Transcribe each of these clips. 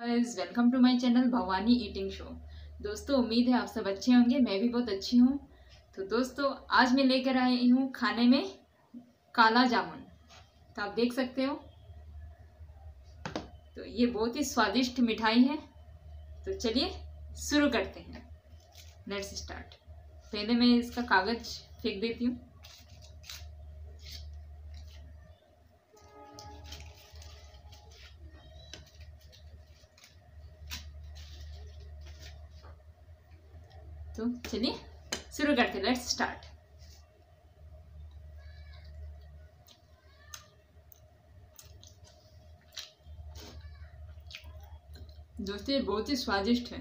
Welcome to my channel Bhavani eating show दोस्तों, उम्मीद है आप सब अच्छे होंगे, मैं भी बहुत अच्छी हूँ। तो दोस्तों, आज मैं लेकर आई हूँ खाने में काला जामुन। तो आप देख सकते हो। तो ये बहुत ही स्वादिष्ट मिठाई है। तो चलिए, शुरू करते हैं। लेट्स स्टार्ट पहले मैं इसका कागज़ फेंक देती हूँ। तो चलिए शुरू करते लेट्स स्टार्ट दोस्तों ये बहुत ही स्वादिष्ट है।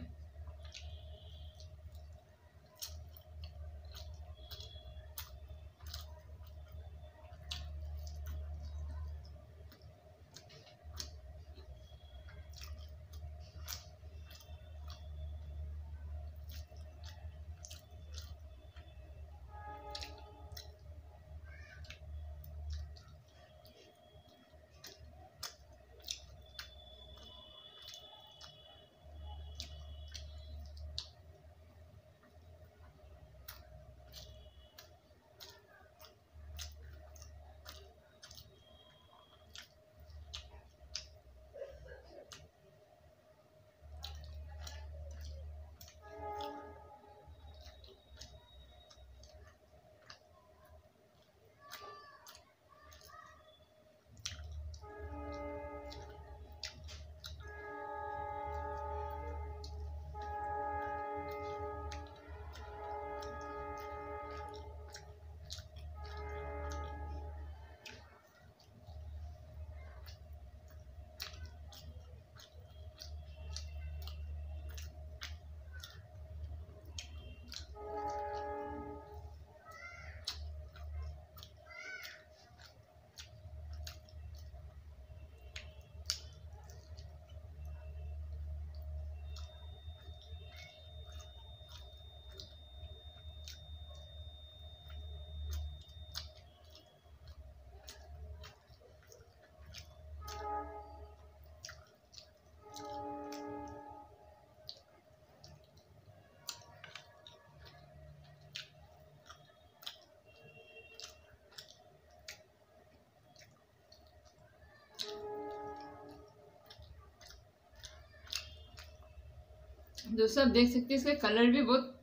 दोस्तों, आप देख सकते हैं इसका कलर भी बहुत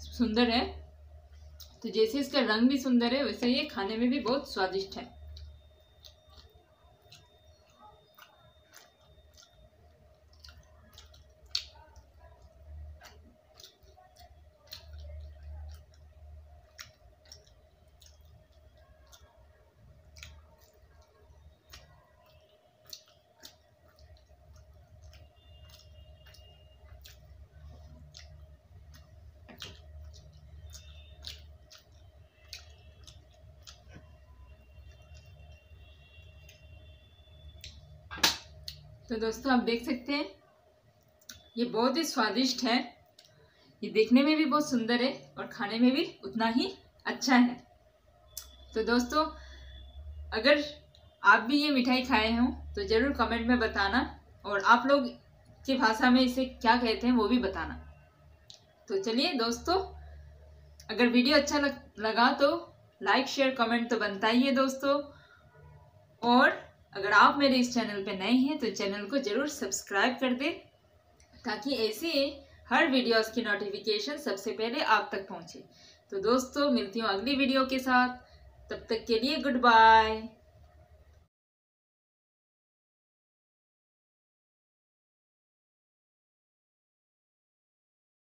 सुंदर है। तो जैसे इसका रंग भी सुंदर है, वैसे ये खाने में भी बहुत स्वादिष्ट है। तो दोस्तों आप देख सकते हैं ये बहुत ही स्वादिष्ट है। ये देखने में भी बहुत सुंदर है और खाने में भी उतना ही अच्छा है। तो दोस्तों अगर आप भी ये मिठाई खाए हों तो ज़रूर कमेंट में बताना और आप लोग की भाषा में इसे क्या कहते हैं वो भी बताना। तो चलिए दोस्तों अगर वीडियो अच्छा लग, लगा तो लाइक शेयर कमेंट तो बनता ही है दोस्तों। और अगर आप मेरे इस चैनल पर नए हैं तो चैनल को ज़रूर सब्सक्राइब कर दें, ताकि ऐसे हर वीडियोस की नोटिफिकेशन सबसे पहले आप तक पहुँचे। तो दोस्तों, मिलती हूँ अगली वीडियो के साथ। तब तक के लिए गुड बाय